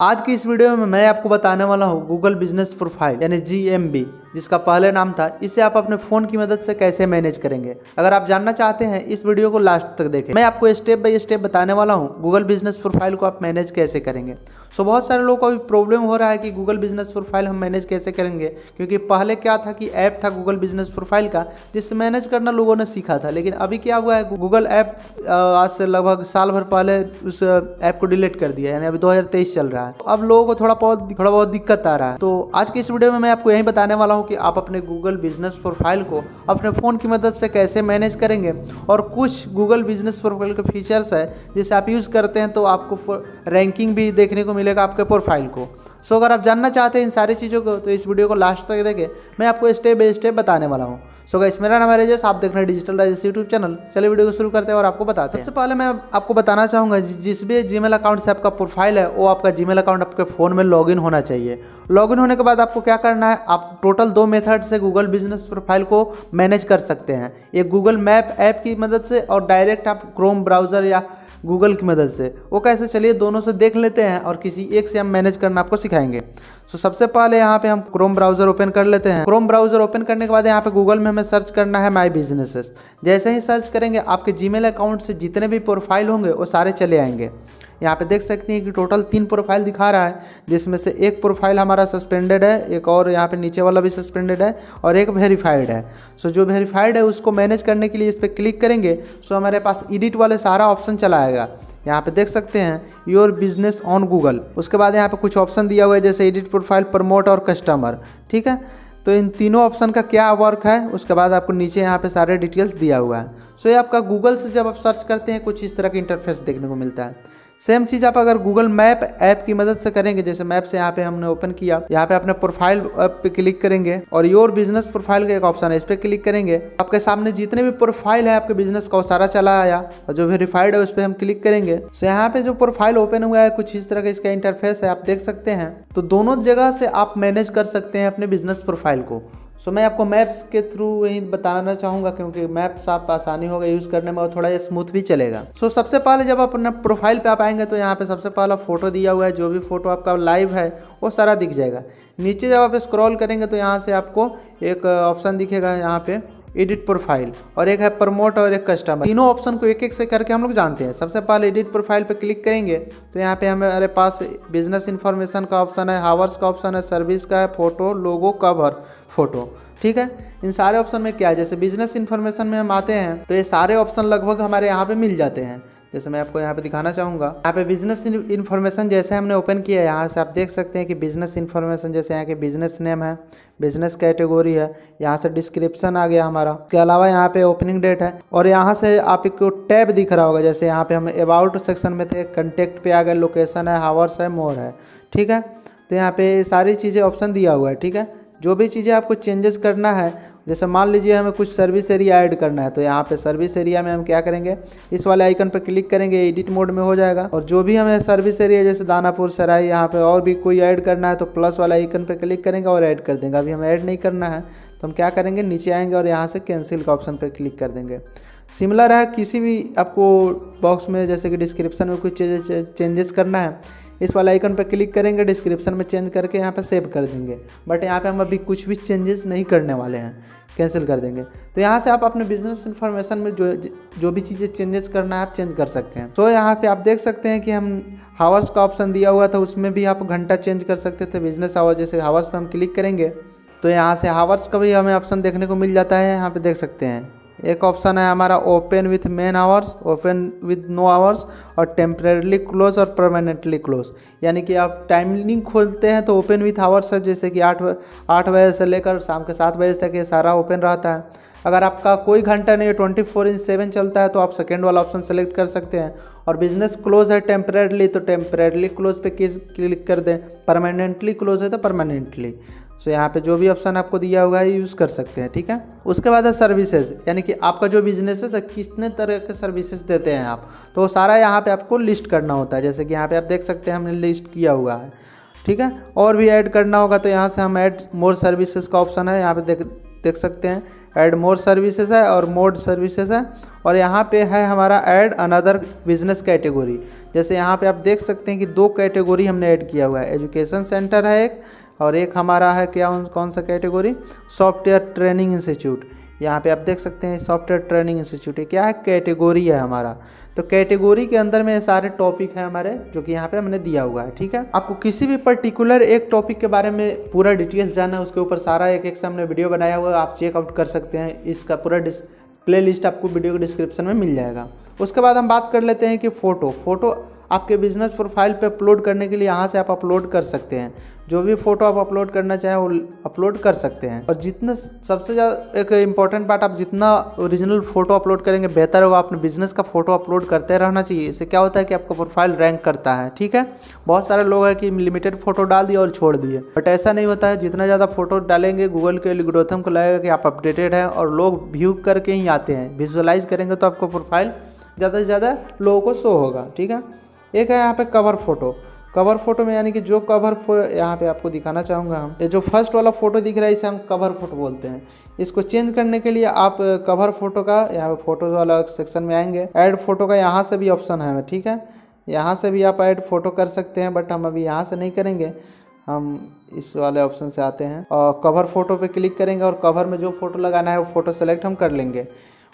आज की इस वीडियो में मैं आपको बताने वाला हूँ गूगल बिज़नेस प्रोफ़ाइल यानी GMB जिसका पहले नाम था। इसे आप अपने फ़ोन की मदद से कैसे मैनेज करेंगे? अगर आप जानना चाहते हैं, इस वीडियो को लास्ट तक देखें। मैं आपको स्टेप बाय स्टेप बताने वाला हूँ गूगल बिज़नेस प्रोफ़ाइल को आप मैनेज कैसे करेंगे। सो so, बहुत सारे लोगों को अभी प्रॉब्लम हो रहा है कि गूगल बिज़नेस प्रोफ़ाइल हम मैनेज कैसे करेंगे? क्योंकि पहले क्या था कि ऐप था गूगल बिज़नेस प्रोफ़ाइल का जिससे मैनेज करना लोगों ने सीखा था। लेकिन अभी क्या हुआ है गूगल ऐप आज से लगभग साल भर पहले उस ऐप को डिलीट कर दिया यानी अभी दो हज़ार तेईस चल रहा है। अब लोगों को थोड़ा बहुत थोड़ा बहुत दिक्कत आ रहा है। तो आज की इस वीडियो में मैं आपको यही बताने वाला हूँ कि आप अपने गूगल बिज़नेस प्रोफ़ाइल को अपने फ़ोन की मदद से कैसे मैनेज करेंगे। और कुछ गूगल बिज़नेस प्रोफ़ाइल के फीचर्स है जिसे आप यूज़ करते हैं तो आपको रैंकिंग भी देखने को मिलेगा आपके प्रोफ़ाइल को। सो अगर आप जानना चाहते हैं इन सारी चीज़ों को तो इस वीडियो को लास्ट तक देखें। मैं आपको स्टेप बाई स्टेप बताने वाला हूँ। सो गाइस मेरा नाम है आप देख रहे हैं डिजिटल राजेस यूट्यूब चैनल चलिए वीडियो को शुरू करते हैं और आपको बताते हैं। सबसे पहले मैं आपको बताना चाहूँगा जिस भी जीमेल अकाउंट से आपका प्रोफ़ाइल है, वो आपका जीमेल अकाउंट आपके फ़ोन में लॉगिन होना चाहिए। लॉगिन होने के बाद आपको क्या करना है, आप टोटल दो मेथड से गूगल बिज़नेस प्रोफ़ाइल को मैनेज कर सकते हैं। एक गूगल मैप ऐप की मदद से और डायरेक्ट आप क्रोम ब्राउज़र या गूगल की मदद से। वो कैसे चलिए, दोनों से देख लेते हैं और किसी एक से हम मैनेज करना आपको सिखाएँगे। तो सबसे पहले यहाँ पे हम क्रोम ब्राउज़र ओपन कर लेते हैं। क्रोम ब्राउज़र ओपन करने के बाद यहाँ पे गूगल में हमें सर्च करना है माई बिजनेसेस जैसे ही सर्च करेंगे, आपके जीमेल अकाउंट से जितने भी प्रोफ़ाइल होंगे, वो सारे चले आएँगे। यहाँ पे देख सकते हैं कि टोटल तीन प्रोफ़ाइल दिखा रहा है, जिसमें से एक प्रोफ़ाइल हमारा सस्पेंडेड है, एक और यहाँ पे नीचे वाला भी सस्पेंडेड है और एक वेरीफाइड है। सो जो वेरीफाइड है उसको मैनेज करने के लिए इस पर क्लिक करेंगे, सो हमारे पास एडिट वाले सारा ऑप्शन चला आएगा। यहाँ पे देख सकते हैं, योर बिज़नेस ऑन गूगल। उसके बाद यहाँ पे कुछ ऑप्शन दिया हुआ है, जैसे एडिट प्रोफ़ाइल, प्रमोट और कस्टमर। ठीक है? तो इन तीनों ऑप्शन का क्या वर्क है, उसके बाद आपको नीचे यहाँ पे सारे डिटेल्स दिया हुआ है। सो ये आपका गूगल से जब आप सर्च करते हैं, कुछ इस तरह का इंटरफेस देखने को मिलता है। सेम चीज़ आप अगर गूगल मैप ऐप की मदद से करेंगे, जैसे मैप से यहाँ पे हमने ओपन किया, यहाँ पे अपने प्रोफ़ाइल ऐप पे क्लिक करेंगे और योर बिज़नेस प्रोफ़ाइल का एक ऑप्शन है, इस पर क्लिक करेंगे। आपके सामने जितने भी प्रोफ़ाइल है आपके बिज़नेस का वो सारा चला आया और जो वेरीफाइड है उस पर हम क्लिक करेंगे। तो यहाँ पे जो प्रोफ़ाइल ओपन हुआ है, कुछ इस तरह का इसका इंटरफेस है, आप देख सकते हैं। तो दोनों जगह से आप मैनेज कर सकते हैं अपने बिज़नेस प्रोफ़ाइल को। सो मैं आपको मैप्स के थ्रू यही बताना चाहूँगा क्योंकि मैप्स आप आसानी होगा यूज़ करने में और थोड़ा स्मूथ भी चलेगा। सो सबसे पहले जब आप अपने प्रोफ़ाइल पर आप आएँगे तो यहाँ पर सबसे पहला फ़ोटो दिया हुआ है, जो भी फ़ोटो आपका लाइव है, वो सारा दिख जाएगा। नीचे जब आप स्क्रॉल करेंगे तो यहाँ से आपको एक ऑप्शन दिखेगा यहाँ पे। एडिट प्रोफ़ाइल और एक है प्रमोट और एक कस्टमर तीनों ऑप्शन को एक एक से करके हम लोग जानते हैं। सबसे पहले एडिट प्रोफ़ाइल पर क्लिक करेंगे तो यहाँ पे हमारे पास बिज़नेस इन्फॉर्मेशन का ऑप्शन है हावर्स का ऑप्शन है सर्विस का है फ़ोटो लोगो कवर फ़ोटो ठीक है? इन सारे ऑप्शन में क्या है? जैसे बिज़नेस इन्फॉर्मेशन में हम आते हैं तो ये सारे ऑप्शन लगभग हमारे यहाँ पे मिल जाते हैं। जैसे मैं आपको यहाँ पे दिखाना चाहूँगा। यहाँ पे बिज़नेस इन्फॉर्मेशन जैसे हमने ओपन किया है, यहाँ से आप देख सकते हैं कि बिज़नेस इन्फॉर्मेशन जैसे यहाँ के बिज़नेस नेम है बिज़नेस कैटेगोरी है, यहाँ से डिस्क्रिप्शन आ गया हमारा। उसके अलावा यहाँ पे ओपनिंग डेट है, और यहाँ से आपको टैब दिख रहा होगा, जैसे यहाँ पे हम अबाउट सेक्शन में थे कंटेक्ट पे आ गए लोकेशन है हावर्स है मोर है, ठीक है? तो यहाँ पे सारी चीज़ें ऑप्शन दिया हुआ है, ठीक है? जो भी चीज़ें आपको चेंजेस करना है जैसे मान लीजिए हमें कुछ सर्विस एरिया ऐड करना है तो यहाँ पे सर्विस एरिया में हम क्या करेंगे? इस वाले आइकन पर क्लिक करेंगे एडिट मोड में हो जाएगा। और जो भी हमें सर्विस एरिया जैसे दानापुर सराय यहाँ पे और भी कोई ऐड करना है तो प्लस वाला आइकन पर क्लिक करेंगे और ऐड कर देंगे। अभी हमें ऐड नहीं करना है तो हम क्या करेंगे? नीचे आएँगे और यहाँ से कैंसिल का ऑप्शन पर क्लिक कर देंगे। सिमिलर है, किसी भी आपको बॉक्स में जैसे कि डिस्क्रिप्शन में कुछ चेंजेस करना है इस वाला आइकन पर क्लिक करेंगे डिस्क्रिप्शन में चेंज करके यहाँ पर सेव कर देंगे। बट यहाँ पर हम अभी कुछ भी चेंजेस नहीं करने वाले हैं। कैंसिल कर देंगे। तो यहाँ से आप अपने बिज़नेस इन्फॉर्मेशन में जो जो भी चीज़ें चेंजेस करना है, आप चेंज कर सकते हैं। तो यहाँ पे आप देख सकते हैं कि हम हावर्स का ऑप्शन दिया हुआ था, उसमें भी आप घंटा चेंज कर सकते थे बिज़नेस आवर्स जैसे हावर्स पे हम क्लिक करेंगे तो यहाँ से हावर्स का भी हमें ऑप्शन देखने को मिल जाता है। यहाँ पे देख सकते हैं। एक ऑप्शन है हमारा open with main hours open with no hours और टेम्परेली क्लोज और परमानेंटली क्लोज यानी कि आप टाइमिंग खोलते हैं तो ओपन विथ आवर्स है, जैसे कि आठ आठ बजे से लेकर शाम के सात बजे तक ये सारा ओपन रहता है। अगर आपका कोई घंटा नहीं है ट्वेंटी फोर इंच सेवन चलता है तो आप सेकेंड वाला ऑप्शन सेलेक्ट कर सकते हैं। और बिज़नेस क्लोज है टेम्परेरली तो टेम्परेरली क्लोज पे क्लिक कर दें। परमानेंटली क्लोज है तो परमानेंटली सो यहाँ पे जो भी ऑप्शन आपको दिया हुआ है यूज़ कर सकते हैं, ठीक है? उसके बाद है सर्विसेज़ यानी कि आपका जो बिज़नेस है कितने तरह के सर्विसेज़ देते हैं आप? तो सारा यहाँ पे आपको लिस्ट करना होता है, जैसे कि यहाँ पे आप देख सकते हैं, हमने लिस्ट किया हुआ है, ठीक है? और भी ऐड करना होगा तो यहाँ से हम ऐड मोर सर्विसेज़ का ऑप्शन है, यहाँ पे देख देख सकते हैं ऐड मोर सर्विसेज़ है और मोड सर्विसेज़ है, और यहाँ पे है हमारा ऐड अनदर बिज़नेस कैटेगरी जैसे यहाँ पे आप देख सकते हैं कि दो कैटेगरी हमने ऐड किया हुआ है एजुकेशन सेंटर है एक और एक हमारा है क्या कौन सा कैटेगरी? Software training institute. यहाँ पे आप देख सकते हैं सॉफ्टवेयर ट्रेनिंग इंस्टीट्यूट। है क्या है कैटेगोरी है हमारा? तो कैटेगोरी के अंदर में सारे टॉपिक हैं हमारे, जो कि यहाँ पे हमने दिया हुआ है, ठीक है? आपको किसी भी पर्टिकुलर एक टॉपिक के बारे में पूरा डिटेल्स जानना है, उसके ऊपर सारा एक एक से हमने वीडियो बनाया हुआ है, आप चेकआउट कर सकते हैं। इसका पूरा प्ले लिस्ट आपको वीडियो के डिस्क्रिप्शन में मिल जाएगा। उसके बाद हम बात कर लेते हैं कि फ़ोटो फ़ोटो आपके बिज़नेस प्रोफ़ाइल पे अपलोड करने के लिए यहाँ से आप अपलोड कर सकते हैं। जो भी फ़ोटो आप अपलोड करना चाहें, वो अपलोड कर सकते हैं। और जितना, सबसे ज़्यादा एक इंपॉर्टेंट पार्ट आप जितना ओरिजिनल फ़ोटो अपलोड करेंगे, बेहतर होगा। अपने बिज़नेस का फ़ोटो अपलोड करते रहना चाहिए। इससे क्या होता है कि आपका प्रोफ़ाइल रैंक करता है, ठीक है? बहुत सारे लोग हैं कि लिमिटेड फ़ोटो डाल दिए और छोड़ दिए। बट ऐसा नहीं होता है। जितना ज़्यादा फ़ोटो डालेंगे गूगल के एलिग्रोथम को लगेगा कि आप अपडेटेड हैं और लोग व्यू करके ही आते हैं। विजुअलाइज करेंगे तो आपका प्रोफ़ाइल ज़्यादा से ज़्यादा लोगों को शो होगा, ठीक है? एक है यहाँ पे कवर फ़ोटो कवर फ़ोटो में, यानी कि जो कवर यहाँ पे आपको दिखाना चाहूँगा हम। ये जो फ़र्स्ट वाला फ़ोटो दिख रहा है, इसे हम कवर फ़ोटो बोलते हैं। इसको चेंज करने के लिए आप कवर फ़ोटो का यहाँ पे फ़ोटो वाला सेक्शन में आएँगे। ऐड फ़ोटो का यहाँ से भी ऑप्शन है, ठीक है? यहाँ से भी आप ऐड फ़ोटो कर सकते हैं बट हम अभी यहाँ से नहीं करेंगे। हम इस वाले ऑप्शन से आते हैं। और कवर फ़ोटो पे क्लिक करेंगे और कवर में जो फ़ोटो लगाना है, वो फ़ोटो सेलेक्ट हम कर लेंगे।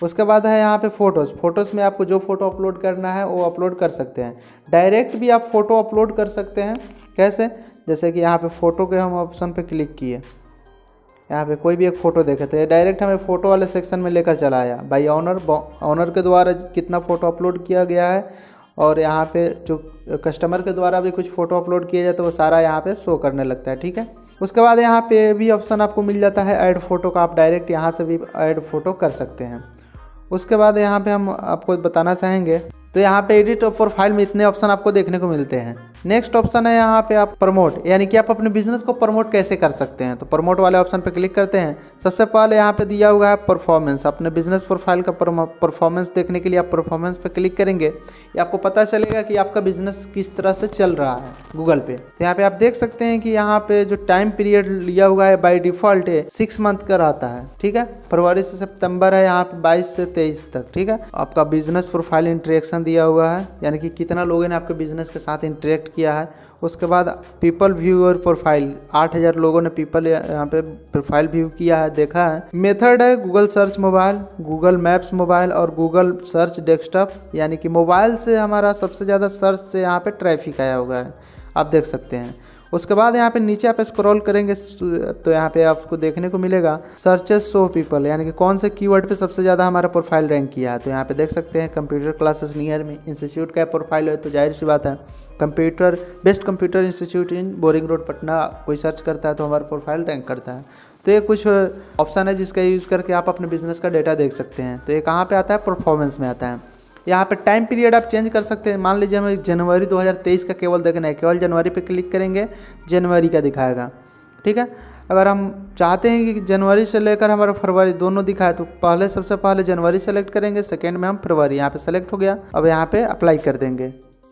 उसके बाद है यहाँ पे फ़ोटोज़ फ़ोटोज़ में आपको जो फ़ोटो अपलोड करना है, वो अपलोड कर सकते हैं. डायरेक्ट भी आप फ़ोटो अपलोड कर सकते हैं. कैसे? जैसे कि यहाँ पे फ़ोटो के हम ऑप्शन पे क्लिक किए. यहाँ पे कोई भी एक फ़ोटो देखे थे डायरेक्ट हमें फ़ोटो वाले सेक्शन में लेकर चला आया. बाई ऑनर ऑनर के द्वारा कितना फ़ोटो अपलोड किया गया है और यहाँ पे जो कस्टमर के द्वारा भी कुछ फ़ोटो अपलोड किया जाए तो वो सारा यहाँ पे शो करने लगता है, ठीक है? उसके बाद यहाँ पे भी ऑप्शन आपको मिल जाता है ऐड फ़ोटो का. आप डायरेक्ट यहाँ से भी ऐड फ़ोटो कर सकते हैं. उसके बाद यहाँ पे हम आपको बताना चाहेंगे तो यहाँ पे एडिट और फ़ाइल में इतने ऑप्शन आपको देखने को मिलते हैं। नेक्स्ट ऑप्शन है यहाँ पे आप प्रमोट यानी कि आप अपने बिज़नेस को प्रमोट कैसे कर सकते हैं? तो प्रमोट वाले ऑप्शन पे क्लिक करते हैं। सबसे पहले यहाँ पे दिया हुआ है परफॉर्मेंस अपने बिज़नेस प्रोफ़ाइल का परफॉर्मेंस देखने के लिए आप परफॉर्मेंस पे क्लिक करेंगे। ये आपको पता चलेगा कि आपका बिज़नेस किस तरह से चल रहा है गूगल पे। तो यहाँ पे आप देख सकते हैं कि यहाँ पे जो टाइम पीरियड लिया हुआ है बाई डिफ़ॉल्ट है सिक्स मंथ का रहता है। ठीक है? फरवरी से सितंबर है, यहाँ पे बाईस से तेईस तक। ठीक है? आपका बिज़नेस प्रोफ़ाइल इंट्रेक्शन दिया हुआ है। यानी कि कितना लोगों ने आपके बिज़नेस के साथ इंटरेक्ट किया है। उसके बाद पीपल व्यू और प्रोफ़ाइल, आठ हज़ार लोगों ने पीपल यहाँ पे प्रोफ़ाइल व्यू किया है, देखा है। मेथड है Google search mobile Google maps mobile और गूगल सर्च डेस्कटॉप यानी कि मोबाइल से हमारा सबसे ज़्यादा सर्च से यहाँ पे ट्रैफ़िक आया हुआ है। आप देख सकते हैं। उसके बाद यहाँ पे नीचे आप स्क्रॉल करेंगे तो यहाँ पे आपको देखने को मिलेगा सर्चेस सो पीपल यानी कि कौन से कीवर्ड पे सबसे ज़्यादा हमारा प्रोफ़ाइल रैंक किया है। तो यहाँ पे देख सकते हैं computer classes near me institute का प्रोफ़ाइल है तो ज़ाहिर सी बात है computer best computer institute in Boring Road Patna, कोई सर्च करता है तो हमारा प्रोफ़ाइल रैंक करता है। तो ये कुछ ऑप्शन है जिसका यूज़ करके आप अपने बिज़नेस का डेटा देख सकते हैं। तो ये कहाँ पे आता है? परफॉर्मेंस में आता है। यहाँ पे टाइम पीरियड आप चेंज कर सकते हैं। मान लीजिए हमें जनवरी 2023 का केवल देखना है। केवल जनवरी पे क्लिक करेंगे, जनवरी का दिखाएगा। ठीक है? अगर हम चाहते हैं कि जनवरी से लेकर हमारा फरवरी दोनों दिखाए तो पहले, सबसे पहले जनवरी सेलेक्ट करेंगे सेकेंड में हम फरवरी। यहाँ पर सेलेक्ट हो गया। अब यहाँ पर अप्लाई कर देंगे।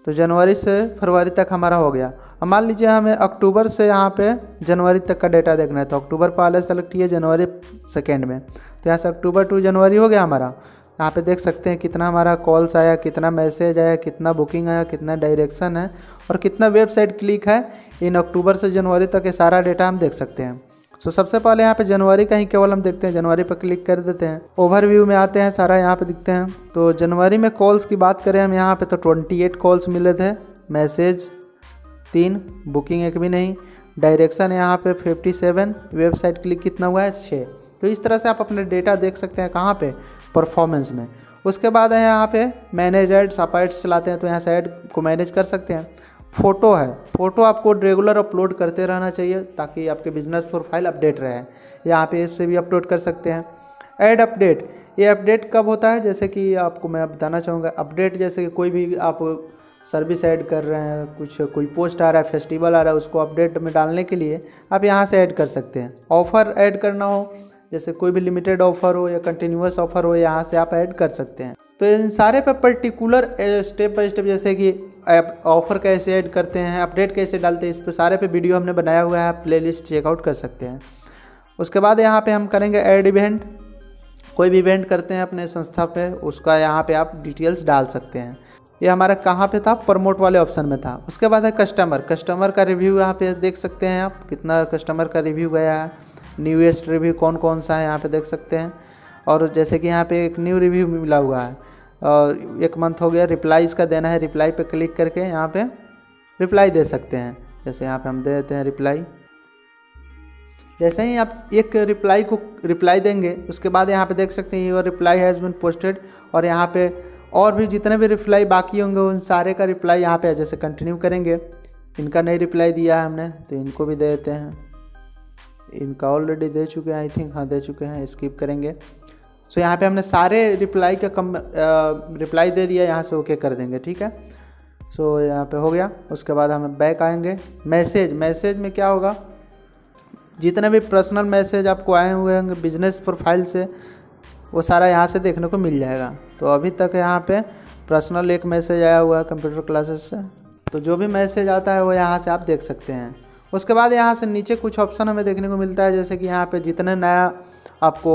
तो जनवरी से फरवरी तक हमारा हो गया। अब मान लीजिए हमें अक्टूबर से यहाँ पे जनवरी तक का डेटा देखना है। तो अक्टूबर पहले सेलेक्ट किए जनवरी सेकेंड में। तो यहाँ से अक्टूबर टू जनवरी हो गया हमारा। यहाँ पे देख सकते हैं कितना हमारा कॉल्स आया कितना मैसेज आया कितना बुकिंग आया कितना डायरेक्शन है और कितना वेबसाइट क्लिक है। इन अक्टूबर से जनवरी तक ये सारा डेटा हम देख सकते हैं। सो so, सबसे पहले यहाँ पे जनवरी का ही केवल हम देखते हैं जनवरी पर क्लिक कर देते हैं। ओवरव्यू में आते हैं सारा यहाँ पे दिखते हैं। तो जनवरी में कॉल्स की बात करें हम यहाँ पे तो 28 कॉल्स मिले थे। मैसेज तीन बुकिंग एक भी नहीं। डायरेक्शन यहाँ पे 57 वेबसाइट क्लिक कितना हुआ है? छः तो इस तरह से आप अपने डेटा देख सकते हैं कहाँ पे। परफॉर्मेंस में। उसके बाद है यहाँ पे मैनेज एड्स आप एड्स चलाते हैं तो यहाँ से ऐड को मैनेज कर सकते हैं। फ़ोटो है। फ़ोटो आपको रेगुलर अपलोड करते रहना चाहिए, ताकि आपके बिज़नेस प्रोफ़ाइल अपडेट रहे। यहाँ पे इससे भी अपलोड कर सकते हैं। ऐड अपडेट ये अपडेट कब होता है? जैसे कि आपको मैं बताना चाहूँगा अपडेट जैसे कि कोई भी आप सर्विस ऐड कर रहे हैं, कुछ, कोई पोस्ट आ रहा है फेस्टिवल आ रहा है, उसको अपडेट में डालने के लिए आप यहाँ से ऐड कर सकते हैं। ऑफ़र ऐड करना हो जैसे कोई भी लिमिटेड ऑफ़र हो या कंटिन्यूस ऑफ़र हो, यहाँ से आप ऐड कर सकते हैं। तो इन सारे पे पर्टिकुलर स्टेप बाय स्टेप जैसे कि ऑफ़र कैसे ऐड करते हैं अपडेट कैसे डालते हैं, इस पर सारे पे वीडियो हमने बनाया हुआ है, आप प्ले लिस्ट चेकआउट कर सकते हैं। उसके बाद यहाँ पे हम करेंगे ऐड इवेंट कोई भी इवेंट करते हैं अपने संस्था पे, उसका यहाँ पे आप डिटेल्स डाल सकते हैं। ये हमारा कहाँ पे था? प्रमोट वाले ऑप्शन में था। उसके बाद है कस्टमर कस्टमर का रिव्यू यहाँ पे देख सकते हैं आप, कितना कस्टमर का रिव्यू गया है। न्यूएस्ट रिव्यू कौन कौन सा है यहाँ पे देख सकते हैं। और जैसे कि यहाँ पे एक न्यू रिव्यू मिला हुआ है। और एक मंथ हो गया रिप्लाई इसका देना है। रिप्लाई पे क्लिक करके यहाँ पे रिप्लाई दे सकते हैं। जैसे यहाँ पे हम दे देते हैं रिप्लाई जैसे ही आप एक रिप्लाई को रिप्लाई देंगे, उसके बाद यहाँ पे देख सकते हैं your reply has been posted और यहाँ पे और भी जितने भी रिप्लाई बाकी होंगे, उन सारे का रिप्लाई यहाँ पे जैसे कंटिन्यू करेंगे। इनका नहीं रिप्लाई दिया है हमने तो इनको भी दे देते हैं। इनका ऑलरेडी दे चुके हैं आई थिंक हाँ दे चुके हैं स्किप करेंगे। सो यहाँ पे हमने सारे रिप्लाई का कम रिप्लाई दे दिया, यहाँ से ओके कर देंगे, ठीक है? सो यहाँ पे हो गया। उसके बाद हम बैक आएँगे। मैसेज मैसेज में क्या होगा? जितने भी पर्सनल मैसेज आपको आए हुए होंगे बिज़नेस प्रोफ़ाइल से, वो सारा यहाँ से देखने को मिल जाएगा। तो अभी तक यहाँ पे पर्सनल एक मैसेज आया हुआ है कंप्यूटर क्लासेस से। तो जो भी मैसेज आता है, वो यहाँ से आप देख सकते हैं। उसके बाद यहाँ से नीचे कुछ ऑप्शन हमें देखने को मिलता है, जैसे कि यहाँ पे जितने नया आपको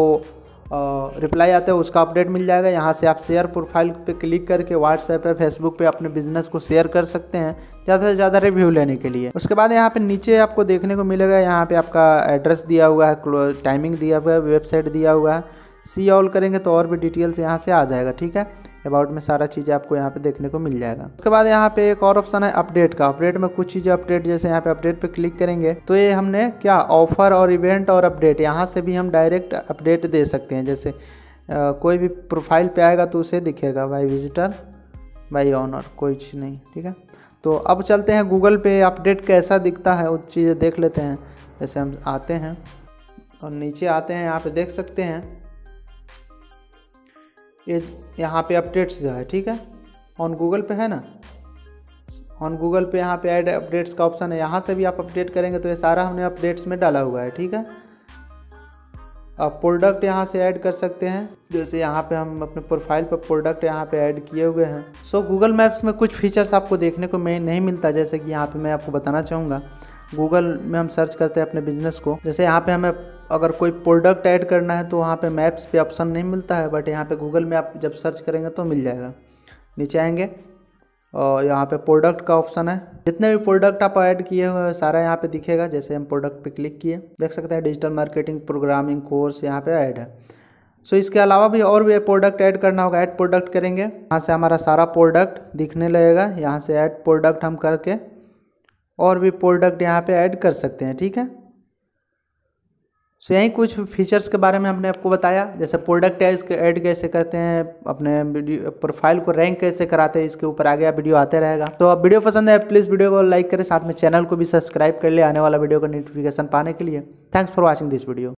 रिप्लाई आता है, उसका अपडेट मिल जाएगा। यहाँ से आप शेयर प्रोफ़ाइल पे क्लिक करके व्हाट्सएप पे फेसबुक पे अपने बिज़नेस को शेयर कर सकते हैं, ज़्यादा से ज़्यादा रिव्यू लेने के लिए। उसके बाद यहाँ पे नीचे आपको देखने को मिलेगा, यहाँ पे आपका एड्रेस दिया हुआ है टाइमिंग दिया हुआ है वेबसाइट दिया हुआ है। सी ऑल करेंगे तो और भी डिटेल्स यहाँ से आ जाएगा, ठीक है? अबाउट में सारा चीज़ें आपको यहाँ पे देखने को मिल जाएगा। उसके बाद यहाँ पे एक और ऑप्शन है अपडेट का। अपडेट में कुछ चीज़ें अपडेट जैसे यहाँ पे अपडेट पे क्लिक करेंगे तो ये हमने क्या ऑफ़र और इवेंट और अपडेट यहाँ से भी हम डायरेक्ट अपडेट दे सकते हैं। जैसे आ, कोई भी प्रोफ़ाइल पे आएगा तो उसे दिखेगा बाई विजिटर बाई ऑनर कोई चीज़ नहीं ठीक है? तो अब चलते हैं गूगल पे अपडेट कैसा दिखता है वो चीज़ें देख लेते हैं। जैसे हम आते हैं और नीचे आते हैं यहाँ पे देख सकते हैं। ये यहाँ पे अपडेट्स जो है, ठीक है? ऑन गूगल पे है ना? ऑन गूगल पे यहाँ पे ऐड अपडेट्स का ऑप्शन है। यहाँ से भी आप अपडेट करेंगे तो ये सारा हमने अपडेट्स में डाला हुआ है, ठीक है? आप प्रोडक्ट यहाँ से ऐड कर सकते हैं। जैसे यहाँ पे हम अपने प्रोफ़ाइल पर प्रोडक्ट यहाँ पे ऐड किए हुए हैं। सो गूगल मैप्स में कुछ फीचर्स आपको देखने को मैं नहीं मिलता, जैसे कि यहाँ पे मैं आपको बताना चाहूँगा। गूगल में हम सर्च करते हैं अपने बिज़नेस को। जैसे यहाँ पे हमें अगर कोई प्रोडक्ट ऐड करना है तो वहाँ पे मैप्स पे ऑप्शन नहीं मिलता है बट यहाँ पे गूगल में आप जब सर्च करेंगे तो मिल जाएगा। नीचे आएँगे और यहाँ पे प्रोडक्ट का ऑप्शन है। जितने भी प्रोडक्ट आप ऐड किए हुए हैं, सारा यहाँ पे दिखेगा, जैसे हम प्रोडक्ट पे क्लिक किए। देख सकते हैं डिजिटल मार्केटिंग प्रोग्रामिंग कोर्स यहाँ पे ऐड है। सो इसके अलावा भी और भी प्रोडक्ट ऐड करना होगा। ऐड प्रोडक्ट करेंगे, यहाँ से हमारा सारा प्रोडक्ट दिखने लगेगा। यहाँ से ऐड प्रोडक्ट हम करके और भी प्रोडक्ट यहाँ पे ऐड कर सकते हैं, ठीक है? सो यही कुछ फीचर्स के बारे में हमने आपको बताया। जैसे प्रोडक्ट है, इसके ऐड कैसे करते हैं, अपने वीडियो प्रोफ़ाइल को रैंक कैसे कराते हैं, इसके ऊपर आगे वीडियो आते रहेगा। तो अब वीडियो पसंद है प्लीज़ वीडियो को लाइक करें, साथ में चैनल को भी सब्सक्राइब कर ले आने वाला वीडियो का नोटिफिकेशन पाने के लिए। Thanks for watching this video